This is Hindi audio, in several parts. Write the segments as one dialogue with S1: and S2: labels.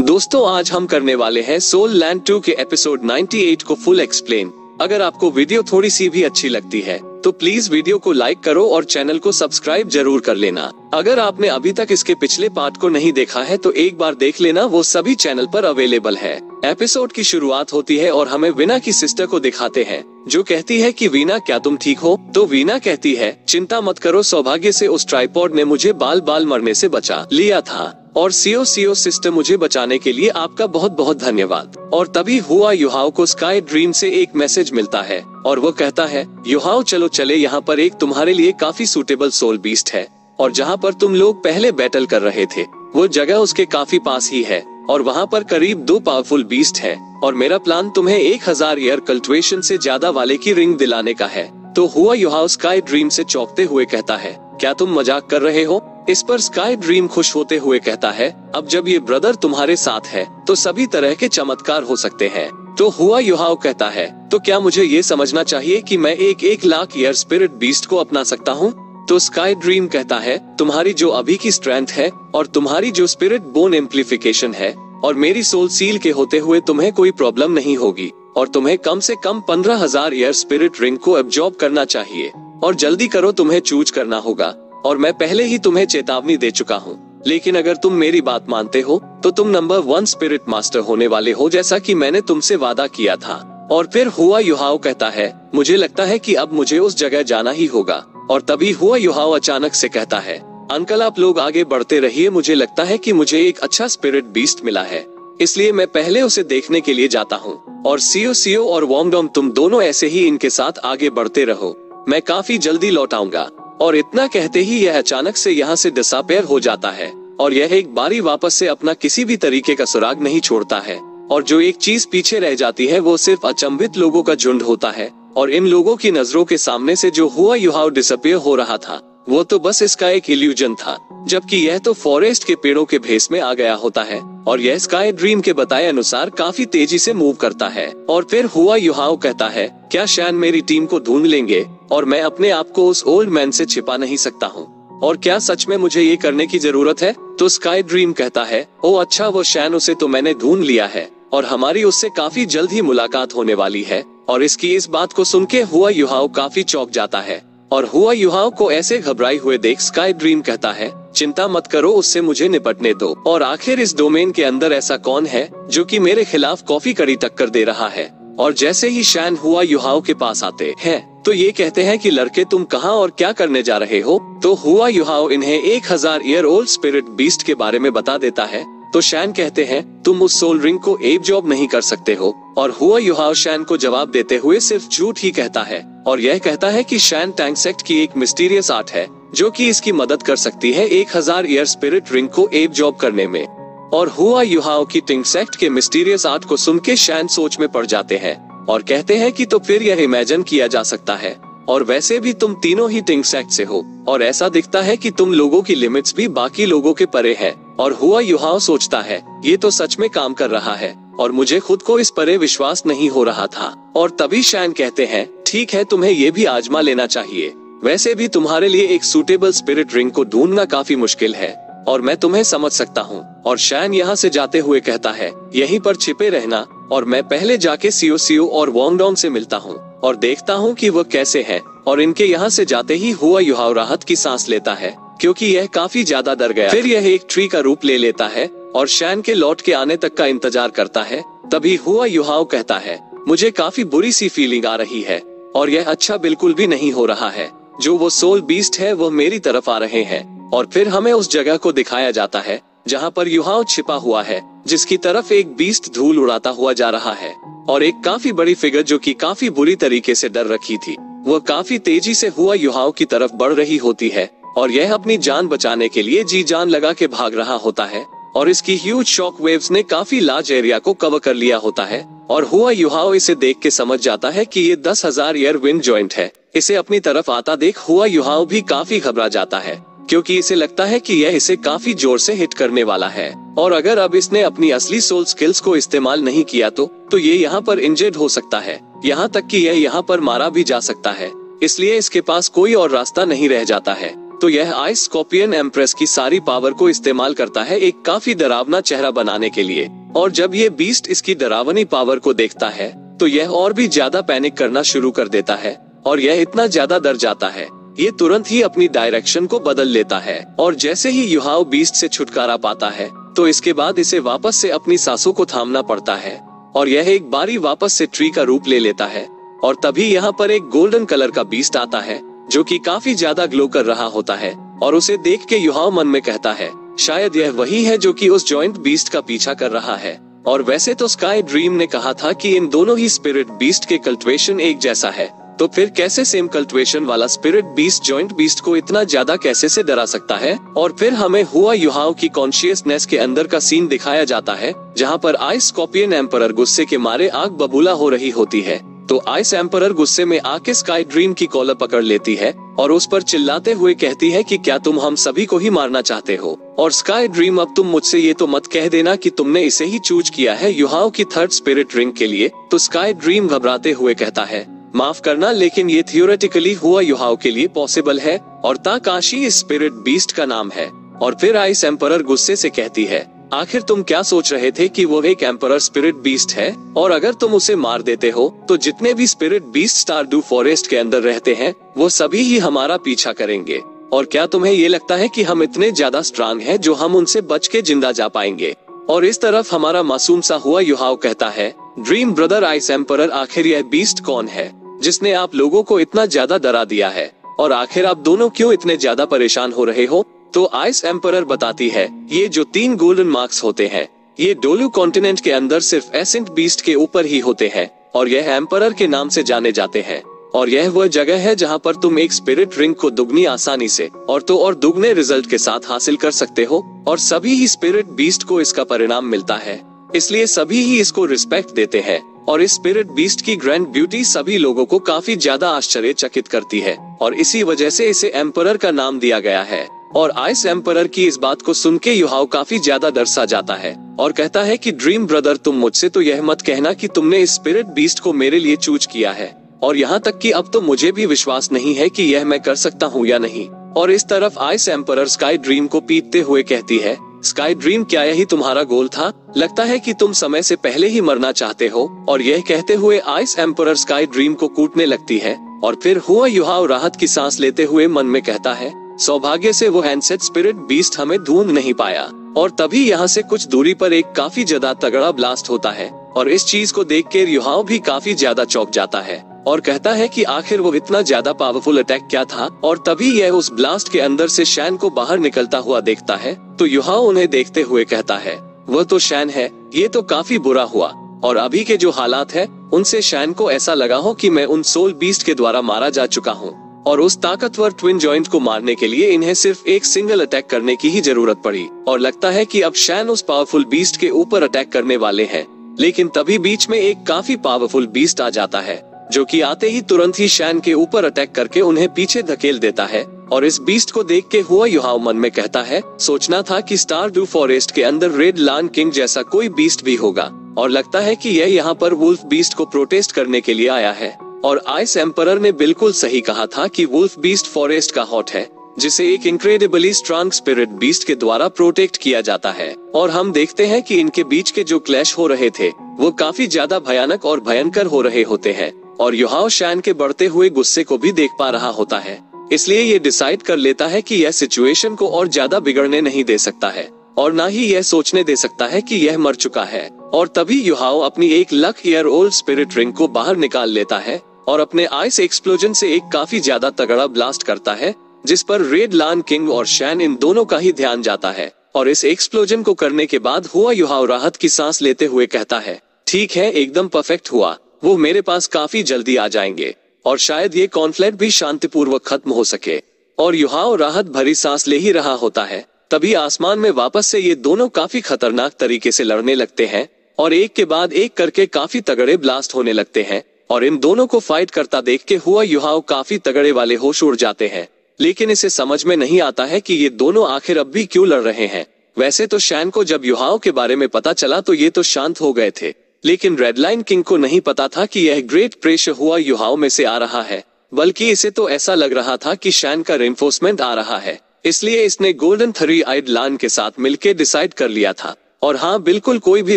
S1: दोस्तों, आज हम करने वाले हैं सोल लैंड 2 के एपिसोड 98 को फुल एक्सप्लेन अगर आपको वीडियो थोड़ी सी भी अच्छी लगती है तो प्लीज़ वीडियो को लाइक करो और चैनल को सब्सक्राइब ज़रूर कर लेना। अगर आपने अभी तक इसके पिछले पार्ट को नहीं देखा है तो एक बार देख लेना, वो सभी चैनल पर अवेलेबल है। एपिसोड की शुरुआत होती है और हमें वीना की सिस्टर को दिखाते हैं, जो कहती है कि वीना क्या तुम ठीक हो? तो वीना कहती है, चिंता मत करो, सौभाग्य से उस ट्राईपॉड ने मुझे बाल बाल मरने से बचा, लिया था। और सीओ सीओ सिस्टम मुझे बचाने के लिए आपका बहुत बहुत धन्यवाद। और तभी हुआ युहाओ को स्काई ड्रीम से एक मैसेज मिलता है, और वो कहता है, युहाओ, चलो चले, यहाँ पर एक तुम्हारे लिए काफ़ी सूटेबल सोल बीस्ट है, और जहाँ पर तुम लोग पहले बैटल कर रहे थे, वो जगह उसके काफ़ी पास ही है, और वहाँ पर करीब दो पावरफुल बीस्ट है, और मेरा प्लान तुम्हें एक हज़ार ईयर कल्टिवेशन से ज़्यादा वाले की रिंग दिलाने का है। तो हुआ युहाओ स्काई ड्रीम से चौंकते हुए कहता है, क्या तुम मज़ाक कर रहे हो? इस पर स्काई ड्रीम खुश होते हुए कहता है, अब जब ये ब्रदर तुम्हारे साथ है तो सभी तरह के चमत्कार हो सकते हैं। तो हुआ युहाओ कहता है तो क्या मुझे ये समझना चाहिए कि मैं एक एक लाख ईयर स्पिरिट बीस्ट को अपना सकता हूँ? तो स्काई ड्रीम कहता है, तुम्हारी जो अभी की स्ट्रेंथ है और तुम्हारी जो स्पिरिट बोन एम्प्लीफिकेशन है और मेरी सोल सील के होते हुए तुम्हें कोई प्रॉब्लम नहीं होगी और तुम्हें कम से कम पंद्रह हज़ार ईयर स्पिरिट रिंग को एब्जॉर्ब करना चाहिए और जल्दी करो तुम्हें चूज़ करना होगा। और मैं पहले ही तुम्हें चेतावनी दे चुका हूँ। लेकिन अगर तुम मेरी बात मानते हो तो तुम नंबर वन स्पिरिट मास्टर होने वाले हो जैसा कि मैंने तुमसे वादा किया था। और फिर हुआ युहाओ कहता है, मुझे लगता है कि अब मुझे उस जगह जाना ही होगा। और तभी हुआ युहाओ अचानक से कहता है, अंकल आप लोग आगे बढ़ते रहिए, मुझे लगता है कि मुझे एक अच्छा स्पिरिट बीस्ट मिला है। इसलिए मैं पहले उसे देखने के लिए जाता हूँ। और सीओ सीओ और वॉमडोम तुम दोनों ऐसे ही इनके साथ आगे बढ़ते रहो। मैं काफ़ी जल्दी लौट आऊँगा। और इतना कहते ही यह अचानक से यहाँ से डिसअपेयर हो जाता है, और यह एक बारी वापस से अपना किसी भी तरीके का सुराग नहीं छोड़ता है, और जो एक चीज़ पीछे रह जाती है वो सिर्फ़ अचंभित लोगों का झुंड होता है, और इन लोगों की नज़रों के सामने से जो हुआ युहाव डिसअपेयर हो रहा था, वो तो बस इसका एक इल्यूजन था, जबकि यह तो फॉरेस्ट के पेड़ों के भेस में आ गया होता है और यह स्काई ड्रीम के बताए अनुसार काफ़ी तेज़ी से मूव करता है। और फिर हुआ युहाओ कहता है, क्या शैन मेरी टीम को ढूंढ लेंगे? और मैं अपने आप को उस ओल्ड मैन से छिपा नहीं सकता हूँ। और क्या सच में मुझे ये करने की ज़रूरत है? तो स्काई ड्रीम कहता है, ओ अच्छा वो शैन उसे तो मैंने ढूंढ लिया है। और हमारी उससे काफ़ी जल्द ही मुलाकात होने वाली है। और इसकी इस बात को सुन के हुआ युहाओ काफ़ी चौक जाता है। और हुआ युहाओ को ऐसे घबराई हुए देख स्काई ड्रीम कहता है चिंता मत करो, उससे मुझे निपटने दो। और आखिर इस डोमेन के अंदर ऐसा कौन है, जो कि मेरे खिलाफ कॉफ़ी कड़ी टक्कर दे रहा है? और जैसे ही शैन हुआ, युहाओ के पास आते हैं। तो ये कहते हैं कि, लड़के, तुम कहाँ और क्या करने जा रहे हो? तो हुआ युहाओ इन्हें एक हज़ार ईयर ओल्ड स्पिरिट बीस्ट के बारे में बता देता है। तो शैन कहते हैं, तुम उस सोल रिंग को एब जॉब नहीं कर सकते हो। और हुआ युहाओ शैन को जवाब देते हुए सिर्फ़ झूठ ही कहता है। और यह कहता है कि शैन टैंक सेक्ट की एक मिस्टीरियस आर्ट है। जो कि इसकी मदद कर सकती है एक हज़ार ईयर स्पिरिट रिंग को एब जॉब करने में। और हुआ युहाओ की टिंग सेक्ट के मिस्टीरियस आर्ट को सुन के शैन सोच में पड़ जाते हैं, और कहते हैं कि तो फिर यह इमेजिन किया जा सकता है। और वैसे भी तुम तीनों ही टिंग सेक्ट से हो, और ऐसा दिखता है कि तुम लोगों की लिमिट्स भी बाकी लोगों के परे है। और हुआ युहाओ सोचता है, ये तो सच में काम कर रहा है, और मुझे खुद को इस परे विश्वास नहीं हो रहा था। और तभी शैन कहते हैं, ठीक है, तुम्हें ये भी आजमा लेना चाहिए। वैसे भी तुम्हारे लिए एक सूटेबल स्पिरिट रिंग को ढूंढना काफ़ी मुश्किल है, और मैं तुम्हें समझ सकता हूँ, और शैन यहाँ से जाते हुए कहता है, यहीं पर छिपे रहना, और मैं पहले जाके सीओ सीओ और वोंगडोंग से मिलता हूँ, और देखता हूँ कि वह कैसे है, और इनके यहाँ से जाते ही हुआ युहाव राहत की सांस लेता है, क्योंकि यह काफ़ी ज़्यादा डर गया। फिर यह एक ट्री का रूप ले लेता है, और शैन के लौट के आने तक का इंतज़ार करता है, तभी हुआ युहाव कहता है, मुझे काफ़ी बुरी सी फीलिंग आ रही है, और यह अच्छा बिल्कुल भी नहीं हो रहा है। जो वो सोल बीस्ट है, वो मेरी तरफ़ आ रहे हैं। और फिर हमें उस जगह को दिखाया जाता है, जहाँ पर युहाओ छिपा हुआ है, जिसकी तरफ़ एक बीस्ट धूल उड़ाता हुआ जा रहा है। और एक काफ़ी बड़ी फिगर जो कि काफ़ी बुरी तरीके से डर रखी थी वह काफ़ी तेज़ी से हुआ युहाओ की तरफ़ बढ़ रही होती है। और यह अपनी जान बचाने के लिए जी जान लगा के भाग रहा होता है। और इसकी ह्यूज शॉक वेव्स ने काफ़ी लार्ज एरिया को कवर कर लिया होता है। और हुआ युहाओ इसे देख के समझ जाता है कि ये दस हज़ार ईयर विंड ज्वाइंट है। इसे अपनी तरफ़ आता देख हुआ युहाओ भी काफ़ी घबरा जाता है, क्योंकि इसे लगता है कि यह इसे काफ़ी ज़ोर से हिट करने वाला है। और अगर अब इसने अपनी असली सोल स्किल्स को इस्तेमाल नहीं किया तो तो ये यहाँ पर इंजर्ड हो सकता है। यहाँ तक कि यह यहाँ पर मारा भी जा सकता है। इसलिए इसके पास कोई और रास्ता नहीं रह जाता है। तो यह आइस स्कॉर्पियन एम्प्रेस की सारी पावर को इस्तेमाल करता है एक काफ़ी डरावना चेहरा बनाने के लिए। और जब ये बीस्ट इसकी डरावनी पावर को देखता है तो यह और भी ज़्यादा पैनिक करना शुरू कर देता है। और यह इतना ज़्यादा डर जाता है। ये तुरंत ही अपनी डायरेक्शन को बदल लेता है और जैसे ही युहाओ बीस्ट से छुटकारा पाता है तो इसके बाद इसे वापस से अपनी सांसों को थामना पड़ता है और यह एक बारी वापस से ट्री का रूप ले लेता है और तभी यहाँ पर एक गोल्डन कलर का बीस्ट आता है, जो कि काफ़ी ज़्यादा ग्लो कर रहा होता है और उसे देख के युहाओ मन में कहता है, शायद यह वही है जो कि उस जॉइंट बीस्ट का पीछा कर रहा है। और वैसे तो स्काई ड्रीम ने कहा था कि इन दोनों ही स्पिरिट बीस्ट के कल्टिवेशन एक जैसा है। तो फिर कैसे सेम कल्टिवेशन वाला स्पिरिट बीस्ट जॉइंट बीस्ट को इतना ज़्यादा कैसे से डरा सकता है? और फिर हमें हुआ युहाओ की कॉन्शियसनेस के अंदर का सीन दिखाया जाता है, जहाँ पर आइस स्कॉर्पियन एम्पर गुस्से के मारे आग बबूला हो रही होती है। तो आइस एम्पर गुस्से में आके स्काई ड्रीम की कॉलर पकड़ लेती है, और उस पर चिल्लाते हुए कहती है कि क्या तुम हम सभी को ही मारना चाहते हो? और स्काई ड्रीम, अब तुम मुझसे ये तो मत कह देना कि तुमने इसे ही चूज़ किया है युहाओ की थर्ड स्पिरिट रिंग के लिए। तो स्काई ड्रीम घबराते हुए कहता है माफ़ करना, लेकिन ये थियोरेटिकली हुआ युहाओ के लिए पॉसिबल है, और ताकाशी स्पिरिट बीस्ट का नाम है, और फिर आइस एम्पर गुस्से से कहती है, आखिर तुम क्या सोच रहे थे कि वो एक एम्पर स्पिरिट बीस्ट है, और अगर तुम उसे मार देते हो तो जितने भी spirit beast star do forest के अंदर रहते हैं, वो सभी ही हमारा पीछा करेंगे, और क्या तुम्हें ये लगता है कि हम इतने ज़्यादा स्ट्रांग हैं जो हम उनसे बच के ज़िंदा जा पाएँगे? और इस तरफ़ हमारा मासूम सा हुआ युहाव कहता है ड्रीम ब्रदर आइस एम्पर आखिर यह बीस्ट कौन है? जिसने आप लोगों को इतना ज़्यादा डरा दिया है, और आखिर आप दोनों क्यों इतने ज़्यादा परेशान हो रहे हो? तो आइस एम्पर बताती है, ये जो तीन गोल्डन मार्क्स होते हैं, ये डोलू कॉन्टिनेंट के अंदर सिर्फ़ एसेंट बीस्ट के ऊपर ही होते हैं, और यह एम्पर के नाम से जाने जाते हैं। और यह वह जगह है जहाँ पर तुम एक स्पिरिट रिंग को दुगनी आसानी से, और तो और दुगने रिज़ल्ट के साथ हासिल कर सकते हो, और सभी ही स्पिरिट बीस्ट को इसका परिणाम मिलता है। इसलिए सभी ही इसको रिस्पेक्ट देते हैं। और इस स्पिरिट बीस्ट की ग्रैंड ब्यूटी सभी लोगों को काफ़ी ज़्यादा आश्चर्यचकित करती है। और इसी वजह से इसे एम्पर का नाम दिया गया है। और आइस एम्पर की इस बात को सुन के युहाव काफ़ी ज़्यादा सा जाता है और कहता है कि ड्रीम ब्रदर तुम मुझसे तो यह मत कहना कि तुमने इस स्पिरिट बीस्ट को मेरे लिए चूज़ किया है। और यहाँ तक कि अब तो मुझे भी विश्वास नहीं है कि यह मैं कर सकता हूँ या नहीं। और इस तरफ़ आइस एम्पर स्काई ड्रीम को पीटते हुए कहती है स्काई ड्रीम क्या यही तुम्हारा गोल था? लगता है कि तुम समय से पहले ही मरना चाहते हो, और यह कहते हुए आइस एम्पर स्काई ड्रीम को कूटने लगती है, और फिर हुआ युहाव राहत की सांस लेते हुए मन में कहता है, सौभाग्य से वो हैंडसेट स्पिरिट बीस्ट हमें ढूंढ नहीं पाया, और तभी यहाँ से कुछ दूरी पर एक काफ़ी ज़्यादा तगड़ा ब्लास्ट होता है, और इस चीज़ को देख के युहाव भी काफ़ी ज़्यादा चौक जाता है। और कहता है कि आखिर वो इतना ज़्यादा पावरफुल अटैक क्या था? और तभी यह उस ब्लास्ट के अंदर से शैन को बाहर निकलता हुआ देखता है। तो युहाव उन्हें देखते हुए कहता है, वह तो शैन है, ये तो काफ़ी बुरा हुआ। और अभी के जो हालात है, उनसे शैन को ऐसा लगा हो कि मैं उन सोल बीस्ट के द्वारा मारा जा चुका हूँ। और उस ताकतवर ट्विन जॉइंट को मारने के लिए इन्हें सिर्फ़ एक सिंगल अटैक करने की ही ज़रूरत पड़ी। और लगता है कि अब शैन उस पावरफुल बीस्ट के ऊपर अटैक करने वाले हैं। लेकिन तभी बीच में एक काफ़ी पावरफुल बीस्ट आ जाता है। जो कि आते ही तुरंत ही शैन के ऊपर अटैक करके उन्हें पीछे धकेल देता है और इस बीस्ट को देख के हुआ युहाव मन में कहता है, सोचना था कि स्टार डू फॉरेस्ट के अंदर रेड लान किंग जैसा कोई बीस्ट भी होगा, और लगता है कि यह यहाँ पर वुल्फ बीस्ट को प्रोटेस्ट करने के लिए आया है। और आइस एम्पर ने बिल्कुल सही कहा था कि वुल्फ बीस्ट फॉरेस्ट का हॉट है, जिसे एक इंक्रेडिबली स्ट्रांग स्पिरिट बीस्ट के द्वारा प्रोटेक्ट किया जाता है। और हम देखते हैं कि इनके बीच के जो क्लैश हो रहे थे, वो काफ़ी ज़्यादा भयानक और भयंकर हो रहे होते हैं। और युहाव शैन के बढ़ते हुए गुस्से को भी देख पा रहा होता है। इसलिए ये डिसाइड कर लेता है कि यह सिचुएशन को और ज़्यादा बिगड़ने नहीं दे सकता है, और न ही यह सोचने दे सकता है कि यह मर चुका है। और तभी युहाव अपनी एक लख ईयर ओल्ड स्पिरिट रिंग को बाहर निकाल लेता है, और अपने आइस एक्सप्लोजन से एक काफ़ी ज़्यादा तगड़ा ब्लास्ट करता है, जिस पर रेड लान किंग और शैन इन दोनों का ही ध्यान जाता है। और इस एक्सप्लोजन को करने के बाद हुआ युहाव राहत की सांस लेते हुए कहता है, ठीक है, एकदम परफेक्ट हुआ। वो मेरे पास काफ़ी जल्दी आ जाएँगे, और शायद ये कॉन्फ्लेक्ट भी शांतिपूर्वक खत्म हो सके। और युहाव राहत भरी सांस ले ही रहा होता है। तभी आसमान में वापस से ये दोनों काफ़ी खतरनाक तरीके से लड़ने लगते हैं, और एक के बाद एक करके काफ़ी तगड़े ब्लास्ट होने लगते हैं, और इन दोनों को फाइट करता देख के हुआ युहाव काफ़ी तगड़े वाले होश उड़ जाते हैं। लेकिन इसे समझ में नहीं आता है कि ये दोनों आखिर अब भी क्यों लड़ रहे हैं। वैसे तो शैन को जब युहाव के बारे में पता चला तो ये तो शांत हो गए थे। लेकिन रेडलाइन किंग को नहीं पता था कि यह ग्रेट प्रेशर हुआ युहाव में से आ रहा है, बल्कि इसे तो ऐसा लग रहा था कि शैन का रेनफोर्समेंट आ रहा है। इसलिए इसने गोल्डन थ्री आइड लान के साथ मिलकर डिसाइड कर लिया था। और हाँ बिल्कुल कोई भी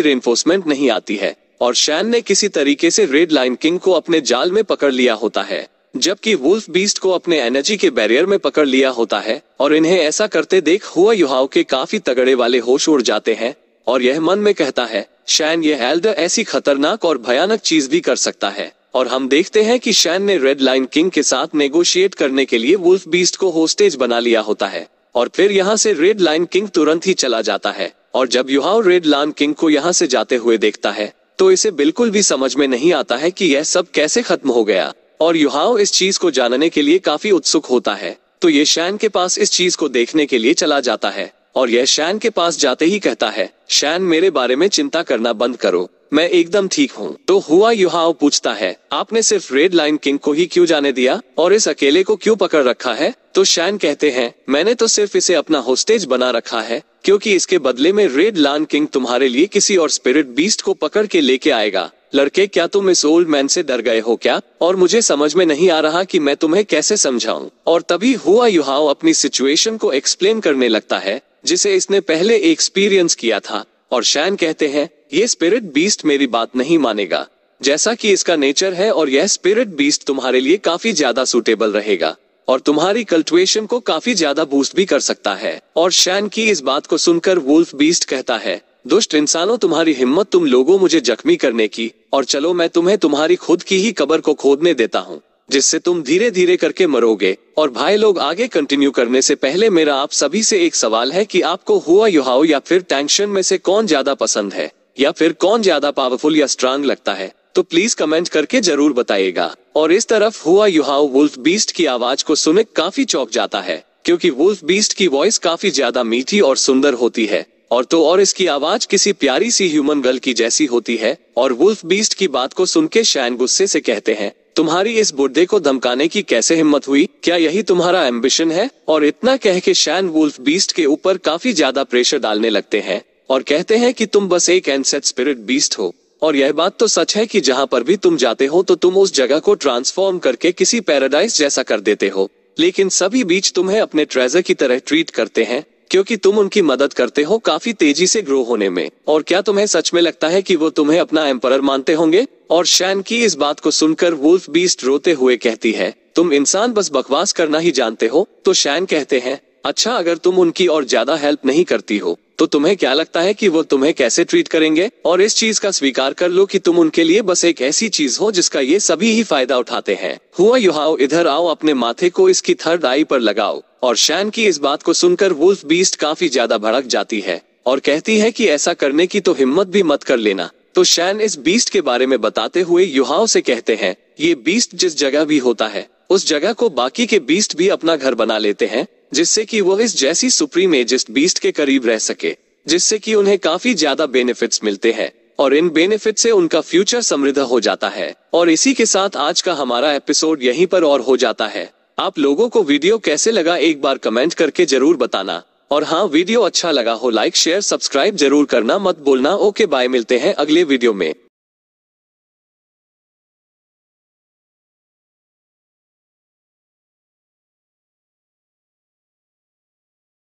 S1: रेनफोर्समेंट नहीं आती है। और शैन ने किसी तरीके से रेड लाइन किंग को अपने जाल में पकड़ लिया होता है, जबकि वुल्फ बीस्ट को अपने एनर्जी के बैरियर में पकड़ लिया होता है। और इन्हें ऐसा करते देख हुआ युवाओं के काफ़ी तगड़े वाले होश उड़ जाते हैं। और यह मन में कहता है, शैन, ये एल्डर ऐसी खतरनाक और भयानक चीज़ भी कर सकता है। और हम देखते हैं कि शैन ने रेड लाइन किंग के साथ नेगोशिएट करने के लिए वुल्फ बीस्ट को होस्टेज बना लिया होता है। और फिर यहाँ से रेड लाइन किंग तुरंत ही चला जाता है। और जब युहाओ रेड लाइन किंग को यहाँ से जाते हुए देखता है तो इसे बिल्कुल भी समझ में नहीं आता है कि यह सब कैसे खत्म हो गया। और युहाओ इस चीज़ को जानने के लिए काफ़ी उत्सुक होता है। तो ये शैन के पास इस चीज़ को देखने के लिए चला जाता है। और यह शैन के पास जाते ही कहता है, शैन, मेरे बारे में चिंता करना बंद करो। मैं एकदम ठीक हूँ। तो हुआ युहाओ पूछता है, आपने सिर्फ़ रेड लाइन किंग को ही क्यों जाने दिया? और इस अकेले को क्यों पकड़ रखा है? तो शैन कहते हैं, मैंने तो सिर्फ़ इसे अपना होस्टेज बना रखा है, क्योंकि इसके बदले में रेड लाइन किंग तुम्हारे लिए किसी और स्पिरिट बीस्ट को पकड़ के लेके आएगा। लड़के, क्या तुम इस ओल्ड मैन से डर गए हो क्या? और मुझे समझ में नहीं आ रहा कि मैं तुम्हें कैसे समझाऊं। और तभी हुआ युहाओ अपनी सिचुएशन को एक्सप्लेन करने लगता है जिसे इसने पहले एक्सपीरियंस किया था। और शैन कहते हैं, ये स्पिरिट बीस्ट मेरी बात नहीं मानेगा। जैसा कि इसका नेचर है और यह स्पिरिट बीस्ट तुम्हारे लिए काफ़ी ज़्यादा सुटेबल रहेगा। और तुम्हारी कल्टुएशन को काफ़ी ज़्यादा बूस्ट भी कर सकता है। और शैन की इस बात को सुनकर वुल्फ बीस्ट कहता है, दुष्ट इंसानों, तुम्हारी हिम्मत तुम लोगों मुझे जख्मी करने की, और चलो मैं तुम्हें तुम्हारी खुद की ही कबर को खोदने देता हूँ। जिससे तुम धीरे धीरे करके मरोगे। और भाई लोग, आगे कंटिन्यू करने से पहले मेरा आप सभी से एक सवाल है कि आपको हुआ युहाओ या फिर टेंशन में से कौन ज़्यादा पसंद है? या फिर कौन ज़्यादा पावरफुल या स्ट्रांग लगता है? तो प्लीज़ कमेंट करके ज़रूर बताइएगा। और इस तरफ़ हुआ युहाओ वुल्फ बीस्ट की आवाज़ को सुने काफ़ी चौक जाता है, क्योंकि वुल्फ बीस्ट की वॉइस काफ़ी ज़्यादा मीठी और सुंदर होती है। और तो और इसकी आवाज़ किसी प्यारी सी ह्यूमन गर्ल की जैसी होती है, और वुल्फ बीस्ट की बात को सुन के शैन गुस्से से कहते हैं तुम्हारी इस बुढ़े को धमकाने की कैसे हिम्मत हुई? क्या यही तुम्हारा एम्बिशन है? और इतना कह के शैन वुल्फ बीस्ट के ऊपर काफ़ी ज़्यादा प्रेशर डालने लगते हैं और कहते हैं कि तुम बस एक एनसेट स्पिरिट बीस्ट हो। और यह बात तो सच है कि जहाँ पर भी तुम जाते हो तो तुम उस जगह को ट्रांसफॉर्म करके किसी पैराडाइज जैसा कर देते हो। लेकिन सभी बीच तुम्हें अपने ट्रेजर की तरह ट्रीट करते हैं। क्योंकि तुम उनकी मदद करते हो काफ़ी तेज़ी से ग्रो होने में। और क्या तुम्हें सच में लगता है कि वो तुम्हें अपना एम्पर मानते होंगे? और शैन की इस बात को सुनकर वुल्फ बीस्ट रोते हुए कहती है, तुम इंसान बस बकवास करना ही जानते हो? तो शैन कहते हैं अच्छा अगर तुम उनकी और ज़्यादा हेल्प नहीं करती हो तो तुम्हें क्या लगता है कि वो तुम्हें कैसे ट्रीट करेंगे? और इस चीज़ का स्वीकार कर लो कि तुम उनके लिए बस एक ऐसी चीज़ हो जिसका ये सभी ही फ़ायदा उठाते हैं। हुआ युहाओ इधर आओ, अपने माथे को इसकी थर्ड आई पर लगाओ। और शैन की इस बात को सुनकर वुल्फ बीस्ट काफ़ी ज़्यादा भड़क जाती है और कहती है कि ऐसा करने की तो हिम्मत भी मत कर लेना। तो शैन इस बीस्ट के बारे में बताते हुए युहाओ से कहते हैं, ये बीस्ट जिस जगह भी होता है, उस जगह को बाकी के बीस्ट भी अपना घर बना लेते हैं, जिससे कि वो इस जैसी सुप्रीम एजिस्ट बीस्ट के करीब रह सके, जिससे कि उन्हें काफ़ी ज़्यादा बेनिफिट्स मिलते हैं, और इन बेनिफिट से उनका फ्यूचर समृद्ध हो जाता है, और इसी के साथ आज का हमारा एपिसोड यहीं पर और हो जाता है। आप लोगों को वीडियो कैसे लगा एक बार कमेंट करके ज़रूर बताना। और हाँ वीडियो अच्छा लगा हो, लाइक, शेयर, सब्सक्राइब ज़रूर करना मत बोलना ओके, बाय, मिलते हैं अगले वीडियो में।